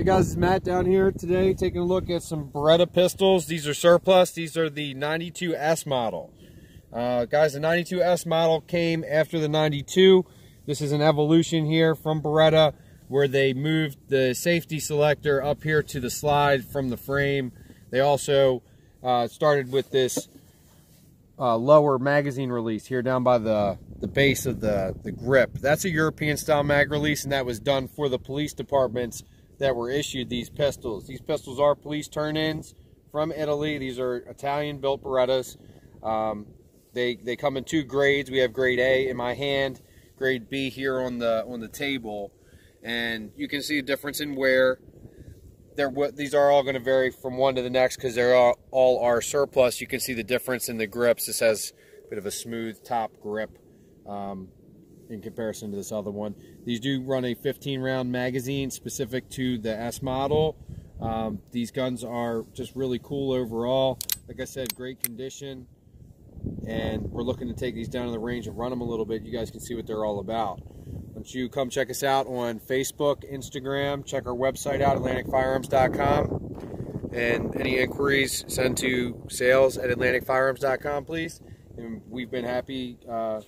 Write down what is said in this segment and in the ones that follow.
Hey guys, it's Matt down here today taking a look at some Beretta pistols. These are surplus. These are the 92S model. Uh, guys, the 92S model came after the 92. This is an evolution here from Beretta where they moved the safety selector up here to the slide from the frame. They also uh, started with this uh, lower magazine release here down by the, the base of the, the grip. That's a European style mag release and that was done for the police departments that were issued these pistols. These pistols are police turn-ins from Italy. These are Italian-built Berettas. Um, they they come in two grades. We have grade A in my hand, grade B here on the on the table, and you can see the difference in wear. They're, these are all going to vary from one to the next because they're all, all are surplus. You can see the difference in the grips. This has a bit of a smooth top grip. Um, in comparison to this other one. These do run a 15 round magazine specific to the S model. Um, these guns are just really cool overall. Like I said, great condition. And we're looking to take these down to the range and run them a little bit. You guys can see what they're all about. Once you come check us out on Facebook, Instagram, check our website out, AtlanticFirearms.com. And any inquiries, send to sales at AtlanticFirearms.com, please. And we've been happy uh,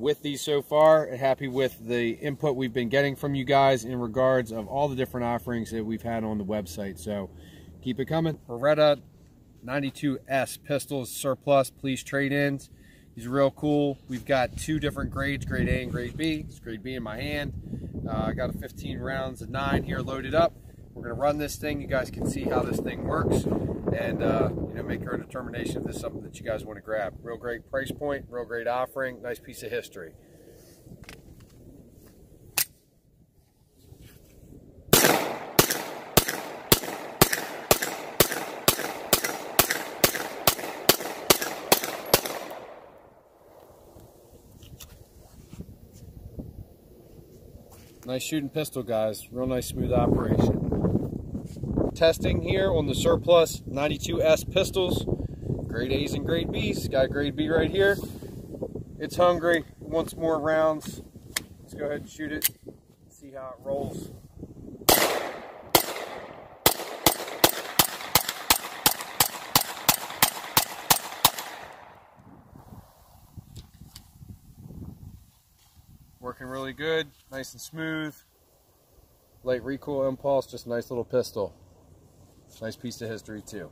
with these so far and happy with the input we've been getting from you guys in regards of all the different offerings that we've had on the website. So keep it coming. Beretta 92S pistols surplus police trade-ins. These are real cool. We've got two different grades, grade A and grade B. It's grade B in my hand. Uh, I got a 15 rounds of nine here loaded up. We're gonna run this thing. You guys can see how this thing works and uh, you know make your determination if this is something that you guys want to grab. Real great price point, real great offering, nice piece of history. Nice shooting pistol, guys. Real nice, smooth operation testing here on the surplus 92S pistols. Grade A's and grade B's. Got a grade B right here. It's hungry. wants more rounds. Let's go ahead and shoot it. See how it rolls. Working really good, nice and smooth. Light recoil impulse, just a nice little pistol. Nice piece of history too.